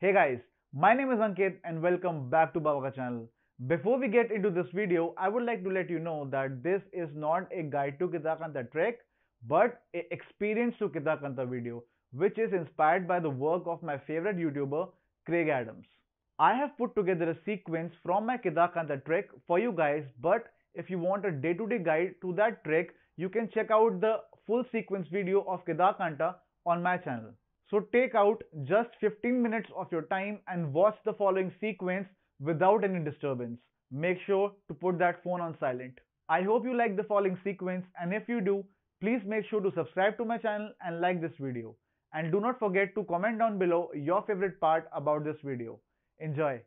Hey guys, my name is Ankit and welcome back to Baba Ka channel. Before we get into this video, I would like to let you know that this is not a guide to Kedarkantha trek, but a experience to Kedarkantha video, which is inspired by the work of my favorite YouTuber, Craig Adams. I have put together a sequence from my Kedarkantha trek for you guys, but if you want a day-to-day guide to that trek, you can check out the full sequence video of Kedarkantha on my channel. So take out just 15 minutes of your time and watch the following sequence without any disturbance. Make sure to put that phone on silent. I hope you like the following sequence and if you do, please make sure to subscribe to my channel and like this video. And do not forget to comment down below your favorite part about this video. Enjoy!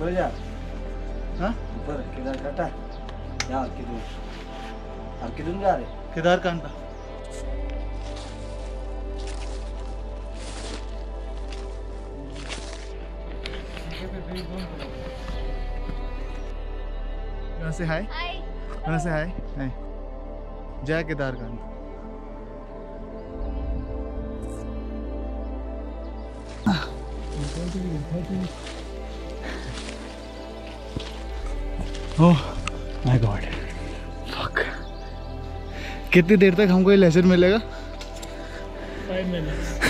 ऊपर जा हाँ ऊपर किधर कटा जा किधर और किधर जा रहे केदारकांता यहाँ से हाय से हाय हाय जय Kedarkantha oh my god fuck कितनी देर तक हमको ये लेसन मिलेगा? फाइव मिनट्स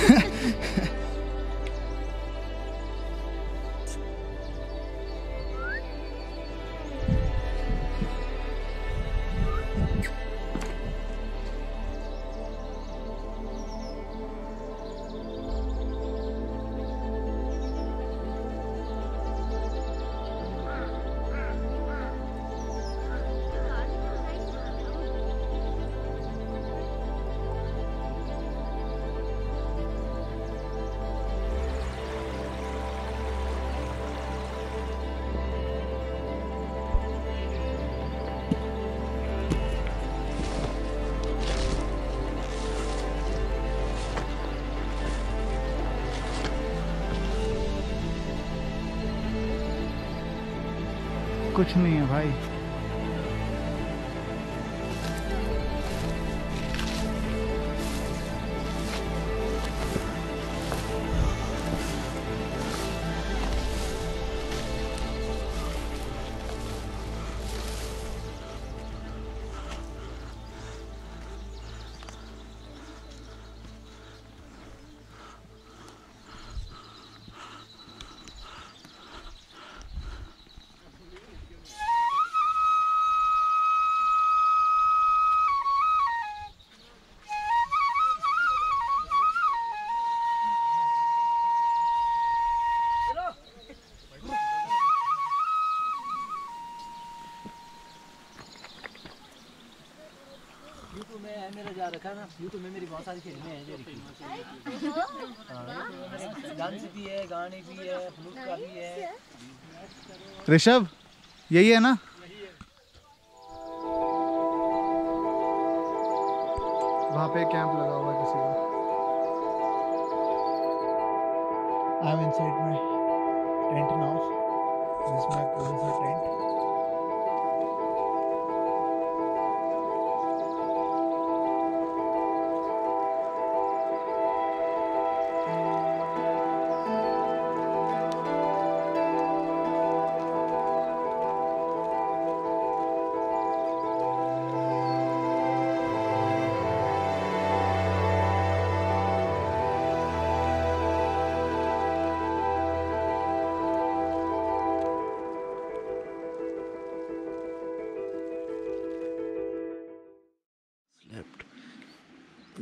कुछ नहीं है भाई। है मेरा है ना यूट्यूब में मेरी बहुत सारी फ़िल्में हैं जो लिखी डांस भी है गाने भी है फ्लूट का भी है। ऋषभ यही है ना? वहाँ पे कैंप लगा हुआ है किसी का। I am inside my tent now this my producer tent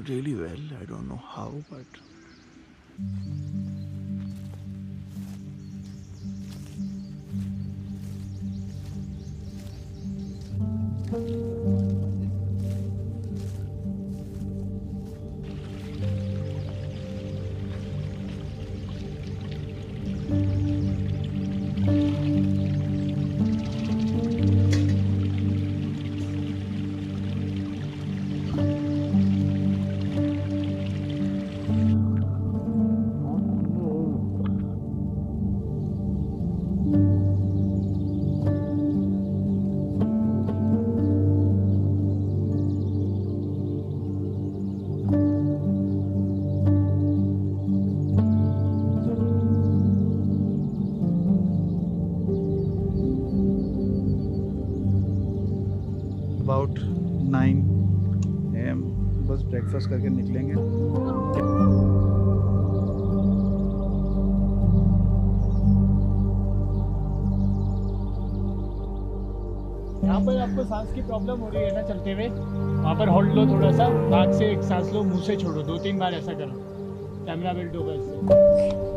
really well. I don't know how, but. Breakfast करके निकलेंगे। यहाँ पर आपको सांस की प्रॉब्लम हो रही है ना चलते हुए। वहाँ पर होल्ड लो थोड़ा सा नाक से एक सांस लो, मुँह से छोड़ो। दो तीन बार ऐसा करो। कैमरा बिल्ड होगा इससे।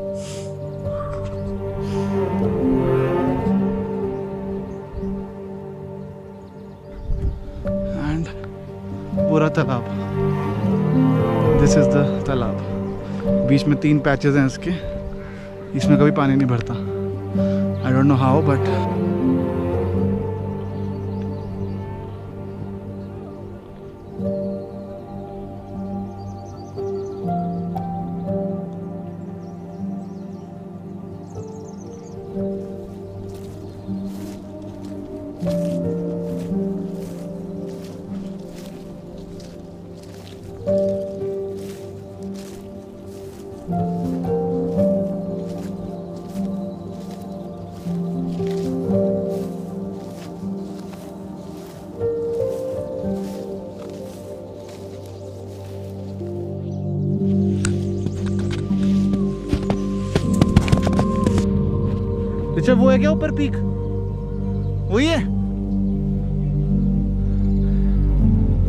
बीच में तीन पैचेज हैं इसके। इसमें कभी पानी नहीं भरता। I don't know how but है क्या ऊपर पीक? वही है।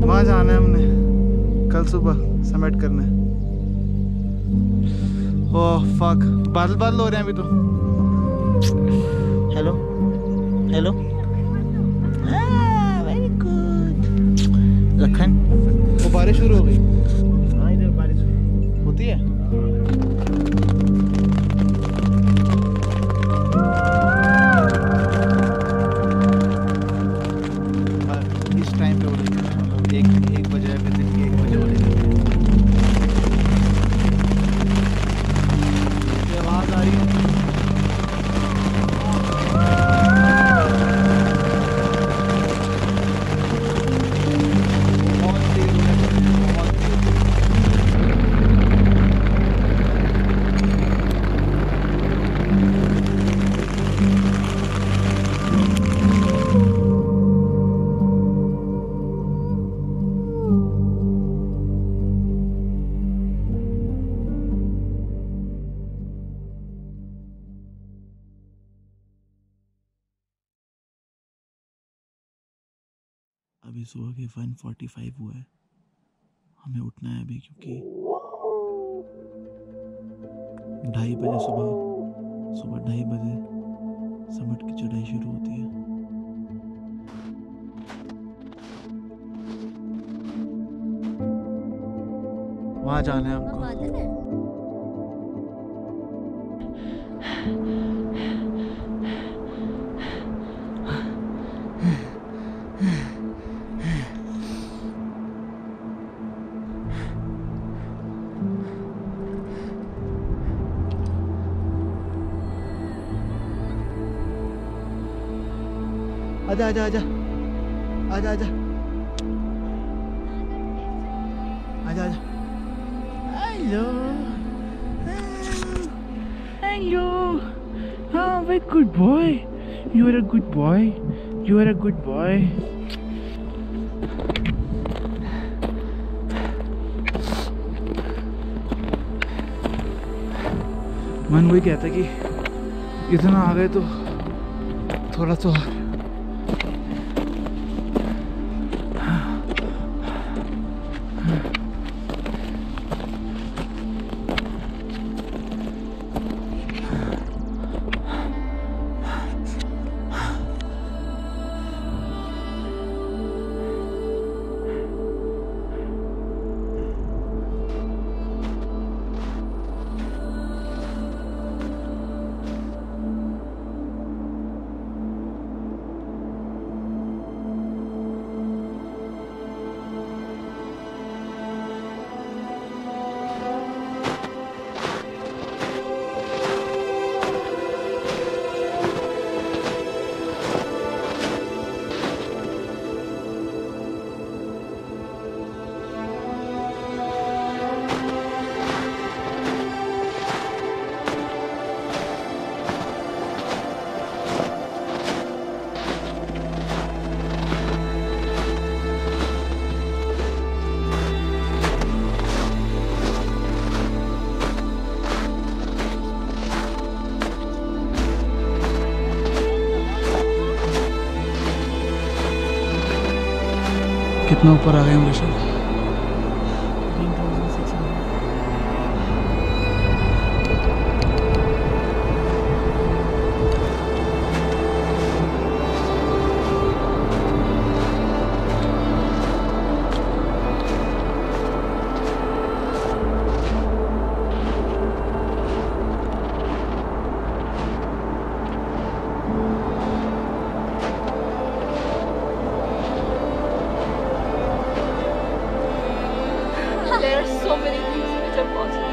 वहाँ जाना है हमने। कल सुबह समिट करने। ओह फक बादल बादल हो रहे हैं अभी तो। Hello hello very good Lakhan वो बारिश शुरू हो गई। हाँ इधर बारिश होती है? अभी सुबह के वन फोर्टी फाइव हुआ है। हमें उठना है अभी क्योंकि ढाई बजे सुबह सुबह ढाई बजे समट की चढ़ाई शुरू होती है। वहाँ जाना है हमको। आजा आजा आजा। आजा आजा। आजा आजा। हेलो। हेलो। हाँ भाई good boy you are a good boy you are a good boy मन वही कहता कि इतना आ गए तो थोड़ा सा थो। और कितना ऊपर आ There are so many things which are possible.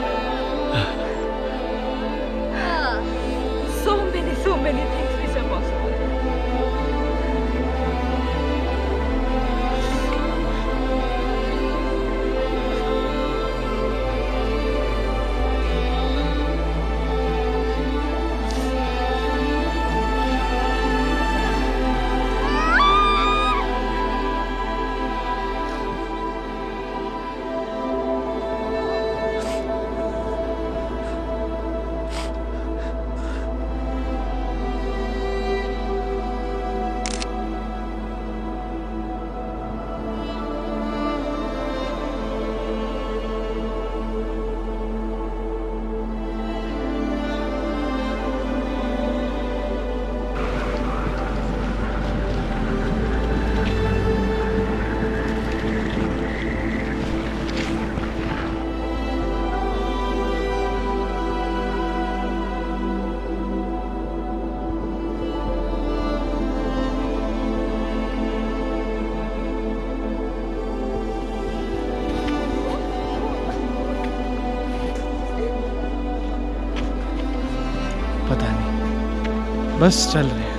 बस चल रहे हैं।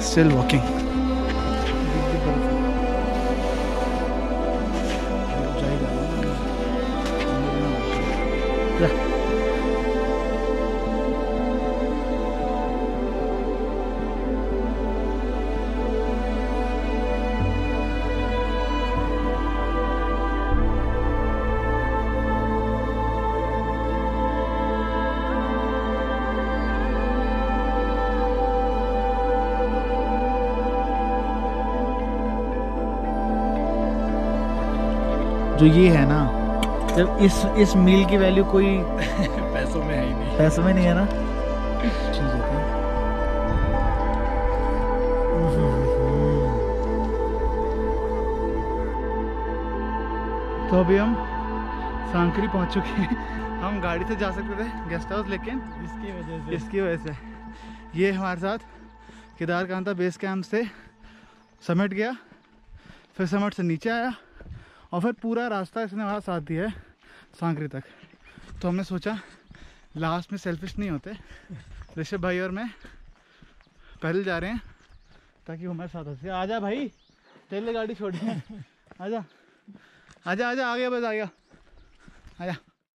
स्टिल वॉकिंग जो ये है ना जब इस इस मील की वैल्यू कोई पैसों में है ही नहीं। पैसों में नहीं है ना? चीज़ होती है। तो अभी हम सांकरी पहुँच चुके हैं। हम गाड़ी से जा सकते थे गेस्ट हाउस लेकिन इसकी वजह से। इसकी वजह से। ये हमारे साथ केदारकांता बेस कैंप से समेट गया फिर समेट से नीचे आया। और फिर पूरा रास्ता इसने हमारा साथ दिया है, सांकरी तक। तो हमने सोचा लास्ट में सेल्फिश नहीं होते। ऋषभ भाई और मैं पहले जा रहे हैं, ताकि वो हमारे साथ हंसे जा भाई तेल गाड़ी छोड़ी है। जा आ जा आ गया बस आ। गया आजा।